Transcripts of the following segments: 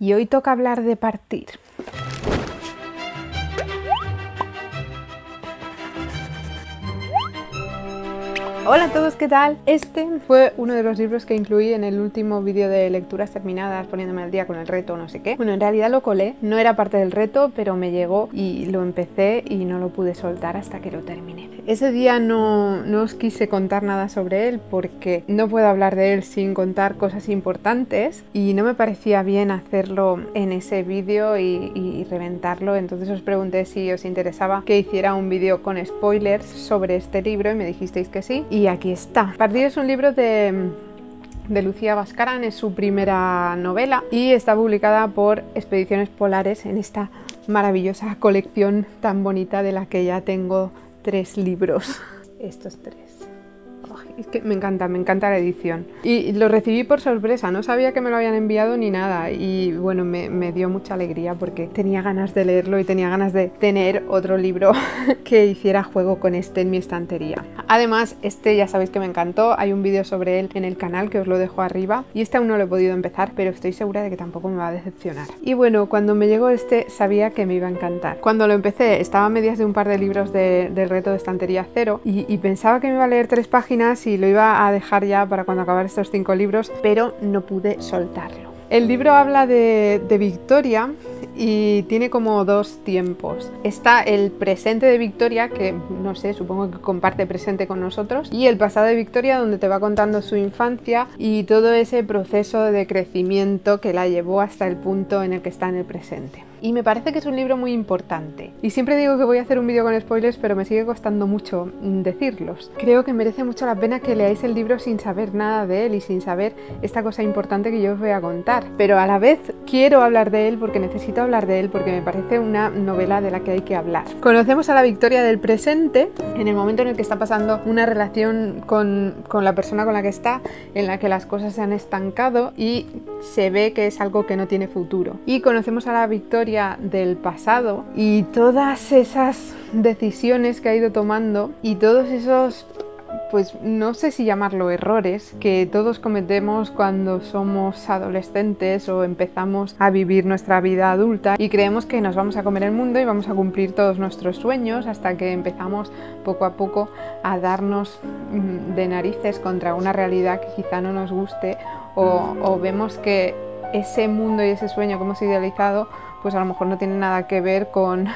y hoy toca hablar de partir. Hola a todos, ¿qué tal? Este fue uno de los libros que incluí en el último vídeo de lecturas terminadas, poniéndome al día con el reto, no sé qué. Bueno, en realidad lo colé, no era parte del reto, pero me llegó y lo empecé y no lo pude soltar hasta que lo terminé. Ese día no, no os quise contar nada sobre él porque no puedo hablar de él sin contar cosas importantes y no me parecía bien hacerlo en ese vídeo y, reventarlo, entonces os pregunté si os interesaba que hiciera un vídeo con spoilers sobre este libro y me dijisteis que sí y aquí está. Partir es un libro de de Lucía Bascaran, es su primera novela y está publicada por Expediciones Polares en esta maravillosa colección tan bonita de la que ya tengo tres libros. Estos tres es que me encanta, me encanta la edición. Y lo recibí por sorpresa, no sabía que me lo habían enviado ni nada. Y bueno, me, dio mucha alegría porque tenía ganas de leerlo y tenía ganas de tener otro libro que hiciera juego con este en mi estantería. Además, este ya sabéis que me encantó, hay un vídeo sobre él en el canal que os lo dejo arriba. Y este aún no lo he podido empezar, pero estoy segura de que tampoco me va a decepcionar. Y bueno, cuando me llegó este sabía que me iba a encantar. Cuando lo empecé estaba a medias de un par de libros del reto de estantería cero y, y pensaba que me iba a leer tres páginas y lo iba a dejar ya para cuando acabara estos cinco libros, pero no pude soltarlo. El libro habla de, de, Victoria y tiene como dos tiempos. Está el presente de Victoria, que no sé, supongo que comparte presente con nosotros, y el pasado de Victoria, donde te va contando su infancia y todo ese proceso de crecimiento que la llevó hasta el punto en el que está en el presente y me parece que es un libro muy importante. Y siempre digo que voy a hacer un vídeo con spoilers, pero me sigue costando mucho mm, decirlos. Creo que merece mucho la pena que leáis el libro sin saber nada de él y sin saber esta cosa importante que yo os voy a contar. Pero a la vez quiero hablar de él porque necesito hablar de él porque me parece una novela de la que hay que hablar. Conocemos a la Victoria del presente en el momento en el que está pasando una relación con, con la persona con la que está, en la que las cosas se han estancado y se ve que es algo que no tiene futuro. Y conocemos a la Victoria del pasado y todas esas decisiones que ha ido tomando y todos esos pues no sé si llamarlo errores que todos cometemos cuando somos adolescentes o empezamos a vivir nuestra vida adulta y creemos que nos vamos a comer el mundo y vamos a cumplir todos nuestros sueños hasta que empezamos poco a poco a darnos mm, de narices contra una realidad que quizá no nos guste o, o vemos que ese mundo y ese sueño que hemos idealizado pues a lo mejor no tiene nada que ver con,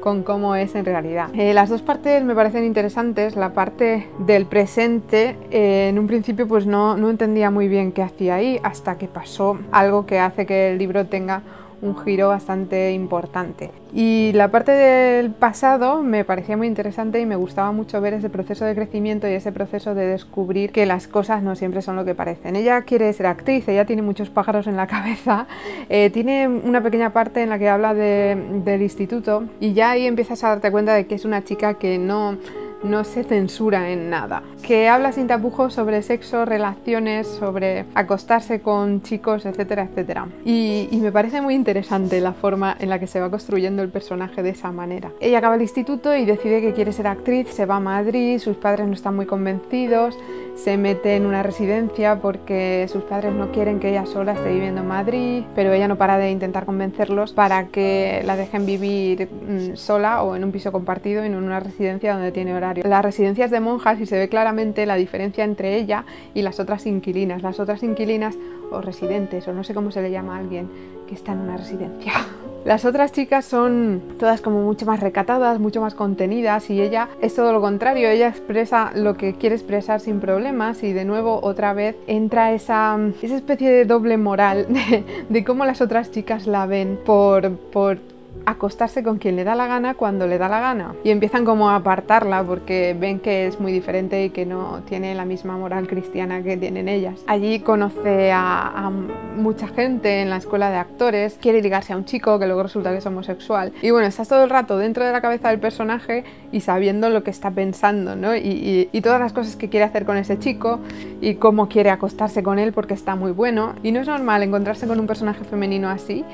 con cómo es en realidad. Eh, las dos partes me parecen interesantes. La parte del presente, eh, en un principio pues no, no entendía muy bien qué hacía ahí hasta que pasó algo que hace que el libro tenga un giro bastante importante. Y la parte del pasado me parecía muy interesante y me gustaba mucho ver ese proceso de crecimiento y ese proceso de descubrir que las cosas no siempre son lo que parecen. Ella quiere ser actriz, ella tiene muchos pájaros en la cabeza, eh, tiene una pequeña parte en la que habla del instituto y ya ahí empiezas a darte cuenta de que es una chica que no no se censura en nada. Que habla sin tapujos sobre sexo, relaciones, sobre acostarse con chicos, etcétera, etcétera. Y, me parece muy interesante la forma en la que se va construyendo el personaje de esa manera. Ella acaba el instituto y decide que quiere ser actriz, se va a Madrid, sus padres no están muy convencidos, se mete en una residencia porque sus padres no quieren que ella sola esté viviendo en Madrid, pero ella no para de intentar convencerlos para que la dejen vivir mm, sola o en un piso compartido en una residencia donde tiene horario las residencias de monjas y se ve claramente la diferencia entre ella y las otras inquilinas. Las otras inquilinas o residentes, o no sé cómo se le llama a alguien que está en una residencia. Las otras chicas son todas como mucho más recatadas, mucho más contenidas y ella es todo lo contrario, ella expresa lo que quiere expresar sin problemas y de nuevo otra vez entra esa, esa especie de doble moral de, de cómo las otras chicas la ven por, por acostarse con quien le da la gana cuando le da la gana. Y empiezan como a apartarla porque ven que es muy diferente y que no tiene la misma moral cristiana que tienen ellas. Allí conoce a, mucha gente en la escuela de actores, quiere ligarse a un chico que luego resulta que es homosexual. Y bueno, estás todo el rato dentro de la cabeza del personaje y sabiendo lo que está pensando, ¿no? Y, y todas las cosas que quiere hacer con ese chico y cómo quiere acostarse con él porque está muy bueno. Y no es normal encontrarse con un personaje femenino así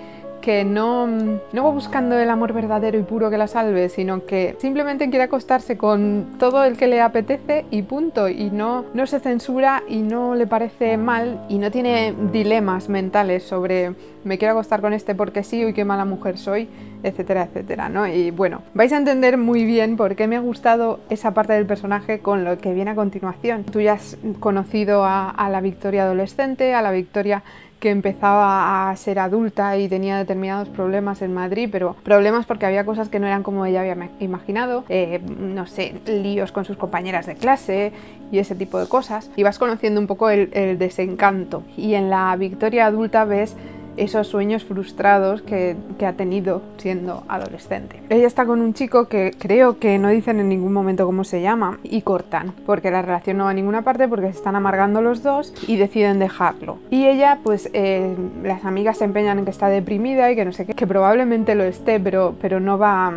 que no, no va buscando el amor verdadero y puro que la salve, sino que simplemente quiere acostarse con todo el que le apetece y punto, y no, no se censura y no le parece mal y no tiene dilemas mentales sobre me quiero acostar con este porque sí, uy, qué mala mujer soy, etcétera, etcétera, ¿no? Y bueno, vais a entender muy bien por qué me ha gustado esa parte del personaje con lo que viene a continuación. Tú ya has conocido a, a la Victoria adolescente, a la Victoria que empezaba a ser adulta y tenía determinados problemas en Madrid, pero problemas porque había cosas que no eran como ella había imaginado, eh, no sé, líos con sus compañeras de clase y ese tipo de cosas. Y vas conociendo un poco el, el desencanto. Y en la Victoria adulta ves esos sueños frustrados que, ha tenido siendo adolescente. Ella está con un chico que creo que no dicen en ningún momento cómo se llama y cortan, porque la relación no va a ninguna parte, porque se están amargando los dos y deciden dejarlo. Y ella, pues eh, las amigas se empeñan en que está deprimida y que no sé qué, que probablemente lo esté, pero, pero no va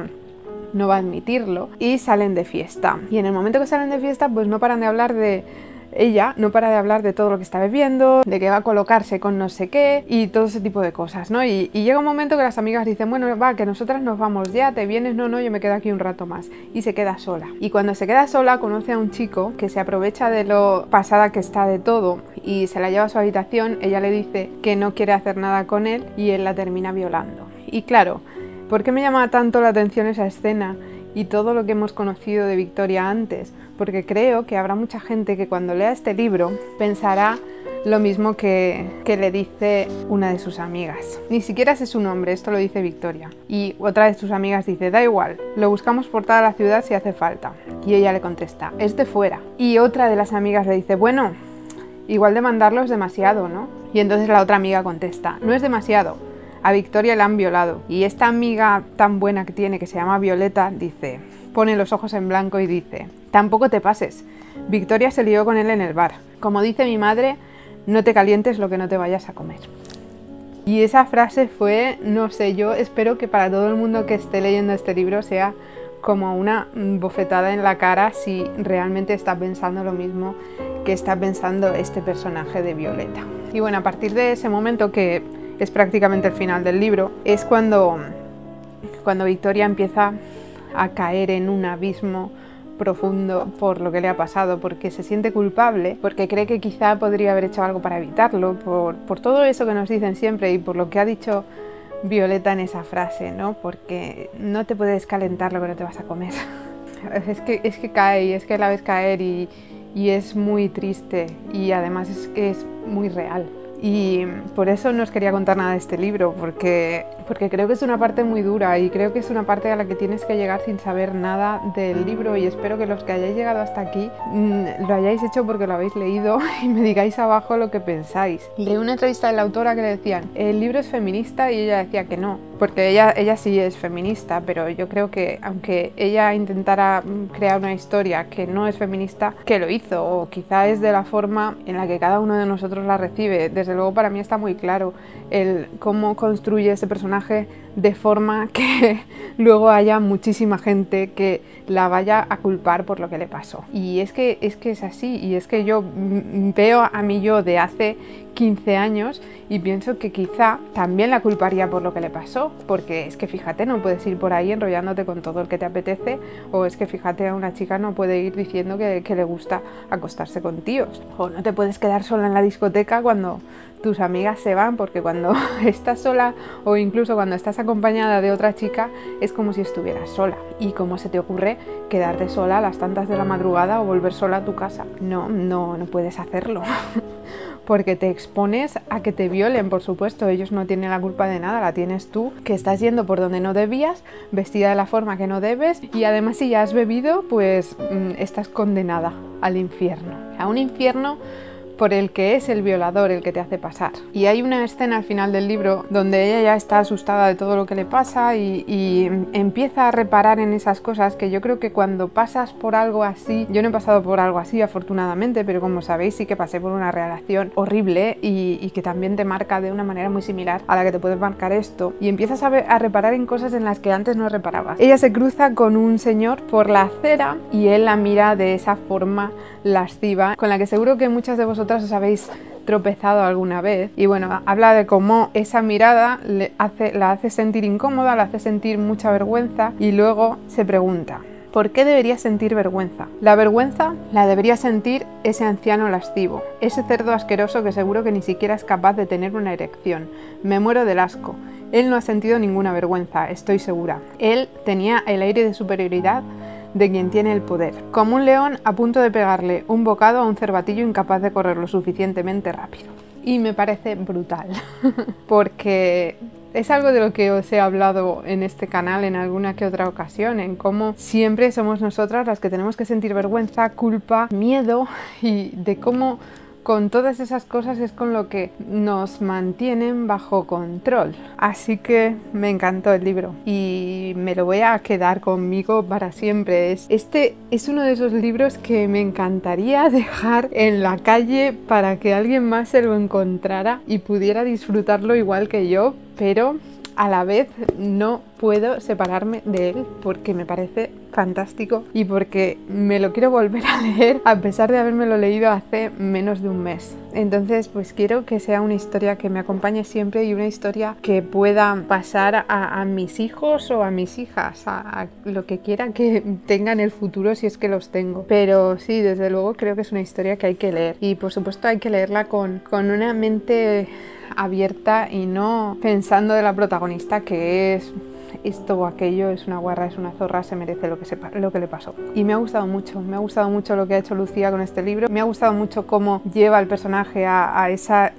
no va a admitirlo y salen de fiesta. Y en el momento que salen de fiesta, pues no paran de hablar de ella no para de hablar de todo lo que está bebiendo, de que va a colocarse con no sé qué y todo ese tipo de cosas, ¿no? Y, llega un momento que las amigas dicen, bueno, va, que nosotras nos vamos ya, te vienes, no, no, yo me quedo aquí un rato más. Y se queda sola. Y cuando se queda sola conoce a un chico que se aprovecha de lo pasada que está de todo y se la lleva a su habitación, ella le dice que no quiere hacer nada con él y él la termina violando. Y claro, ¿por qué me llama tanto la atención esa escena? y todo lo que hemos conocido de Victoria antes, porque creo que habrá mucha gente que cuando lea este libro pensará lo mismo que, le dice una de sus amigas. Ni siquiera sé su nombre, esto lo dice Victoria. Y otra de sus amigas dice, da igual, lo buscamos por toda la ciudad si hace falta. Y ella le contesta, es de fuera. Y otra de las amigas le dice, bueno, igual de mandarlo es demasiado, ¿no? Y entonces la otra amiga contesta, no es demasiado, a Victoria la han violado. Y esta amiga tan buena que tiene, que se llama Violeta, dice, pone los ojos en blanco y dice, tampoco te pases. Victoria se lió con él en el bar. Como dice mi madre, no te calientes lo que no te vayas a comer. Y esa frase fue, no sé, yo espero que para todo el mundo que esté leyendo este libro sea como una bofetada en la cara si realmente está pensando lo mismo que está pensando este personaje de Violeta. Y bueno, a partir de ese momento que es prácticamente el final del libro, es cuando, cuando Victoria empieza a caer en un abismo profundo por lo que le ha pasado, porque se siente culpable, porque cree que quizá podría haber hecho algo para evitarlo, por, todo eso que nos dicen siempre y por lo que ha dicho Violeta en esa frase, ¿no? Porque no te puedes calentar lo que no te vas a comer. es, que, es que cae y es que la ves caer y, y es muy triste y además es que es muy real. Y por eso no os quería contar nada de este libro, porque, porque creo que es una parte muy dura y creo que es una parte a la que tienes que llegar sin saber nada del libro y espero que los que hayáis llegado hasta aquí mm, lo hayáis hecho porque lo habéis leído y me digáis abajo lo que pensáis. Leí una entrevista de la autora que le decían, el libro es feminista y ella decía que no, porque ella, ella sí es feminista, pero yo creo que aunque ella intentara crear una historia que no es feminista, que lo hizo, o quizá es de la forma en la que cada uno de nosotros la recibe. Desde luego para mí está muy claro el cómo construye ese personaje de forma que luego haya muchísima gente que la vaya a culpar por lo que le pasó. Y es que es, que es así, y es que yo veo a mí yo de hace 15 años y pienso que quizá también la culparía por lo que le pasó, porque es que fíjate, no puedes ir por ahí enrollándote con todo el que te apetece, o es que fíjate, a una chica no puede ir diciendo que, le gusta acostarse con tíos, o no te puedes quedar sola en la discoteca cuando tus amigas se van, porque cuando estás sola o incluso cuando estás acompañada de otra chica es como si estuvieras sola. ¿Y cómo se te ocurre quedarte sola a las tantas de la madrugada o volver sola a tu casa? No, no, no puedes hacerlo. porque te expones a que te violen, por supuesto, ellos no tienen la culpa de nada, la tienes tú, que estás yendo por donde no debías, vestida de la forma que no debes y además si ya has bebido, pues mm, estás condenada al infierno, a un infierno por el que es el violador el que te hace pasar. Y hay una escena al final del libro donde ella ya está asustada de todo lo que le pasa y, empieza a reparar en esas cosas que yo creo que cuando pasas por algo así, yo no he pasado por algo así afortunadamente, pero como sabéis sí que pasé por una relación horrible y, que también te marca de una manera muy similar a la que te puede marcar esto y empiezas a, a reparar en cosas en las que antes no reparabas. Ella se cruza con un señor por la acera y él la mira de esa forma lasciva con la que seguro que muchas de os habéis tropezado alguna vez. Y bueno, habla de cómo esa mirada le hace, la hace sentir incómoda, la hace sentir mucha vergüenza y luego se pregunta, ¿Por qué debería sentir vergüenza? La vergüenza la debería sentir ese anciano lascivo, ese cerdo asqueroso que seguro que ni siquiera es capaz de tener una erección. Me muero del asco. Él no ha sentido ninguna vergüenza, estoy segura. Él tenía el aire de superioridad de quien tiene el poder, como un león a punto de pegarle un bocado a un cervatillo incapaz de correr lo suficientemente rápido. Y me parece brutal, porque es algo de lo que os he hablado en este canal en alguna que otra ocasión, en cómo siempre somos nosotras las que tenemos que sentir vergüenza, culpa, miedo y de cómo con todas esas cosas es con lo que nos mantienen bajo control. Así que me encantó el libro y me lo voy a quedar conmigo para siempre. Este es uno de esos libros que me encantaría dejar en la calle para que alguien más se lo encontrara y pudiera disfrutarlo igual que yo, pero a la vez no puedo separarme de él porque me parece fantástico y porque me lo quiero volver a leer a pesar de lo leído hace menos de un mes. Entonces pues quiero que sea una historia que me acompañe siempre y una historia que pueda pasar a, mis hijos o a mis hijas, a, lo que quiera que tenga en el futuro si es que los tengo. Pero sí, desde luego creo que es una historia que hay que leer y por supuesto hay que leerla con, con una mente abierta y no pensando de la protagonista que es esto o aquello, es una guarra, es una zorra, se merece lo que, lo que le pasó. Y me ha gustado mucho, me ha gustado mucho lo que ha hecho Lucía con este libro, me ha gustado mucho cómo lleva el personaje a esa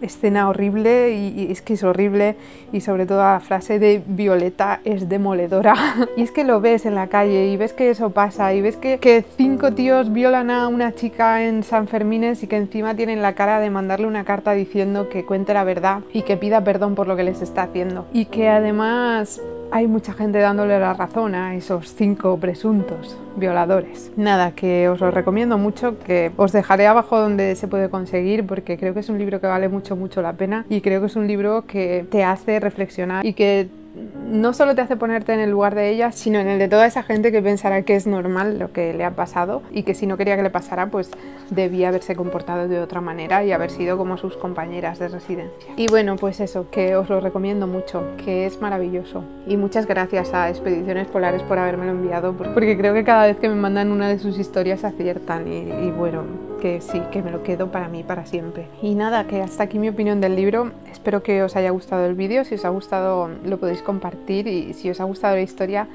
escena horrible y, es que es horrible. Y sobre todo la frase de Violeta es demoledora. Y es que lo ves en la calle y ves que eso pasa y ves que, que cinco tíos violan a una chica en San Fermines y que encima tienen la cara de mandarle una carta diciendo que cuente la verdad y que pida perdón por lo que les está haciendo. Y que además hay mucha gente dándole la razón a esos cinco presuntos violadores. Nada, que os lo recomiendo mucho, que os dejaré abajo donde se puede conseguir porque creo que es un libro que vale mucho, mucho la pena y creo que es un libro que te hace reflexionar y que no solo te hace ponerte en el lugar de ella, sino en el de toda esa gente que pensará que es normal lo que le ha pasado y que si no quería que le pasara, pues debía haberse comportado de otra manera y haber sido como sus compañeras de residencia. Y bueno, pues eso, que os lo recomiendo mucho, que es maravilloso. Y muchas gracias a Expediciones Polares por habérmelo enviado, porque creo que cada vez que me mandan una de sus historias aciertan y, y bueno, que sí, que me lo quedo para mí para siempre. Y nada, que hasta aquí mi opinión del libro. Espero que os haya gustado el vídeo. Si os ha gustado lo podéis compartir y si os ha gustado la historia,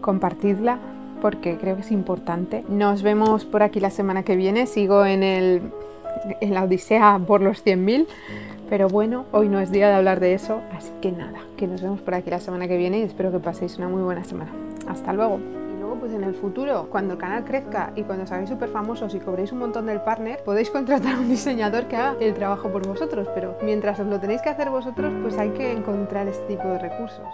compartidla porque creo que es importante. Nos vemos por aquí la semana que viene. Sigo en, el, en la odisea por los 100.000. Pero bueno, hoy no es día de hablar de eso, así que nada, que nos vemos por aquí la semana que viene y espero que paséis una muy buena semana. Hasta luego pues en el futuro, cuando el canal crezca y cuando os hagáis súper famosos y cobréis un montón del partner, podéis contratar a un diseñador que haga el trabajo por vosotros, pero mientras os lo tenéis que hacer vosotros, pues hay que encontrar este tipo de recursos.